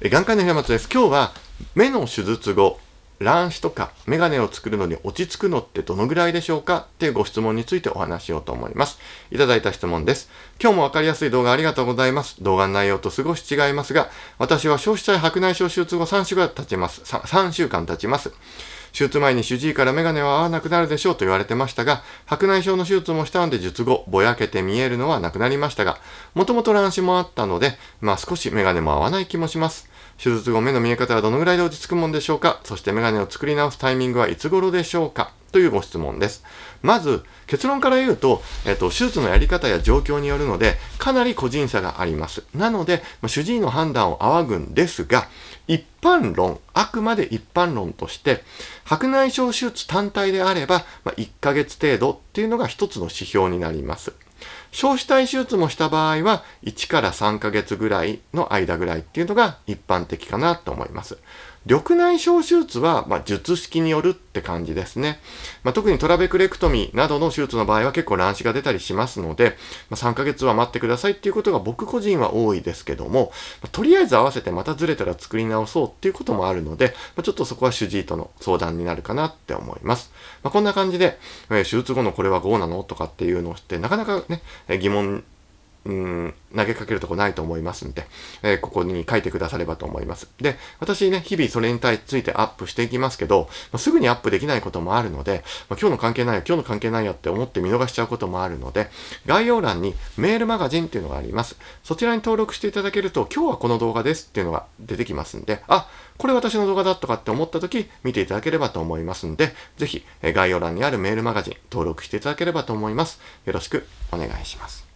眼科の平松です。今日は目の手術後、乱視とかメガネを作るのに落ち着くのってどのぐらいでしょうか？っていうご質問についてお話ししようと思います。いただいた質問です。今日もわかりやすい動画ありがとうございます。動画の内容と少し違いますが、私は消費者白内障手術後3週間経ちます。3週間経ちます。手術前に主治医からメガネは合わなくなるでしょうと言われてましたが、白内障の手術もしたので術後、ぼやけて見えるのはなくなりましたが、もともと乱視もあったので、まあ少しメガネも合わない気もします。手術後目の見え方はどのぐらいで落ち着くもんでしょうか？そして眼鏡を作り直すタイミングはいつ頃でしょうか？というご質問です。まず、結論から言うと、えっと、手術のやり方や状況によるので、かなり個人差があります。なので、まあ、主治医の判断を仰ぐんですが、一般論、あくまで一般論として、白内障手術単体であれば、まあ、1ヶ月程度っていうのが一つの指標になります。消死体手術もした場合は、1から3ヶ月ぐらいの間ぐらいっていうのが一般的かなと思います。緑内障手術は、まあ、術式によるって感じですね。まあ、特にトラベクレクトミーなどの手術の場合は結構乱視が出たりしますので、まあ、3ヶ月は待ってくださいっていうことが僕個人は多いですけども、まあ、とりあえず合わせてまたずれたら作り直そうっていうこともあるので、まあ、ちょっとそこは主治医との相談になるかなって思います。まあ、こんな感じで、えー、手術後のこれは5なのとかっていうのってなかなかね、疑問うん、投げかけるとこないと思いますんで、えー、ここに書いてくださればと思います。で、私ね、日々それについてアップしていきますけど、まあ、すぐにアップできないこともあるので、まあ、今日の関係ないよ、今日の関係ないよって思って見逃しちゃうこともあるので、概要欄にメールマガジンっていうのがあります。そちらに登録していただけると、今日はこの動画ですっていうのが出てきますんで、あ、これ私の動画だとかって思った時、見ていただければと思いますんで、ぜひ概要欄にあるメールマガジン登録していただければと思います。よろしくお願いします。